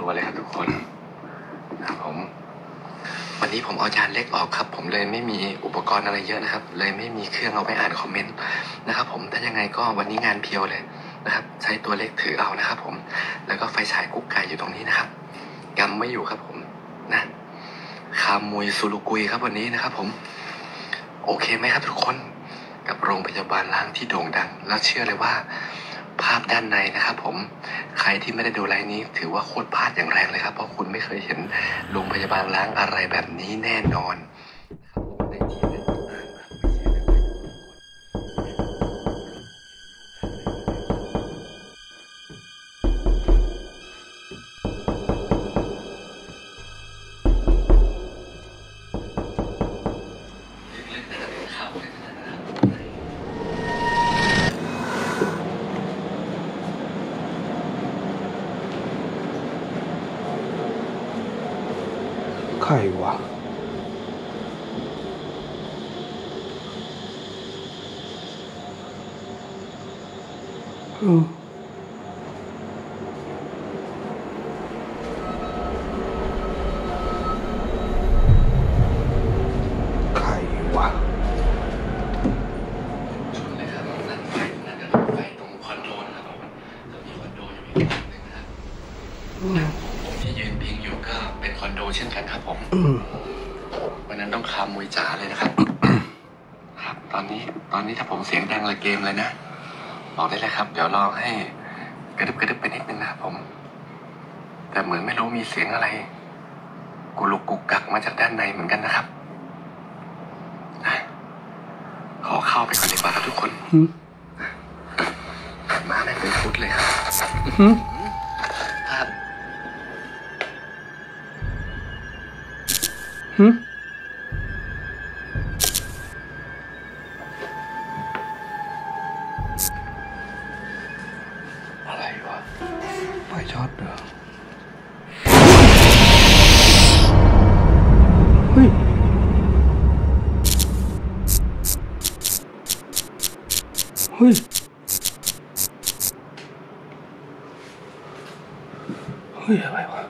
รัวๆเลยครับทุกคนนะครับผม วันนี้ผมเอาจานเล็กออกครับ ผมเลยไม่มีอุปกรณ์อะไรเยอะนะครับ เลยไม่มีเครื่องเอาไปอ่านคอมเมนต์นะครับ ผมถ้ายังไงก็วันนี้งานเพียวเลยนะครับ ใช้ตัวเล็กถือเอานะครับ ผม แล้วก็ไฟฉายกุ๊กไก่อยู่ตรงนี้นะครับกำไม่อยู่ครับผมนะคามุยซูรุกุยครับวันนี้นะครับ ผม โอเคไหมครับทุกคนกับโรงพยาบาลล้างที่โด่งดัง แล้วเชื่อเลยว่า ภาพด้านในนะครับผมใครที่ไม่ได้ดูไลน์นี้ ถือว่าโคตรพลาดอย่างแรงเลยครับ เพราะคุณไม่เคยเห็นโรงพยาบาลล้างอะไรแบบนี้แน่นอน ใครวะเออใครวะ ชนเลยครับนั่นไฟนั่นก็ไฟตรงคอนโดนะครับผมแล้วมีคอนโดอยู่อีกหลังหนึ่งนะครับผมที่ยืนพิงอยู่ก็เป็นค อนโดเช่นกันครับผมอืมวันนั้นต้องคามมวยจ๋าเลยนะครับ ครับ ตอนนี้ตอนนี้ถ้าผมเสียงดังเลยเกมเลยนะ บอกได้เลยครับ เดี๋ยวรอให้กระดึบกระดึบไปนิดนึงนะครับผม แต่เหมือนไม่รู้มีเสียงอะไร กุลุกกุกกักมาจากด้านในเหมือนกันนะครับอะขอเข้าไปก่อนดีกว่าครับทุกคนหืมมาได้เป็นฟุตเลยครับหืมครับ หืมอะไรวะไฟช็อตเหรอเฮ้ยเฮ้ยเฮ้ยอะไรวะ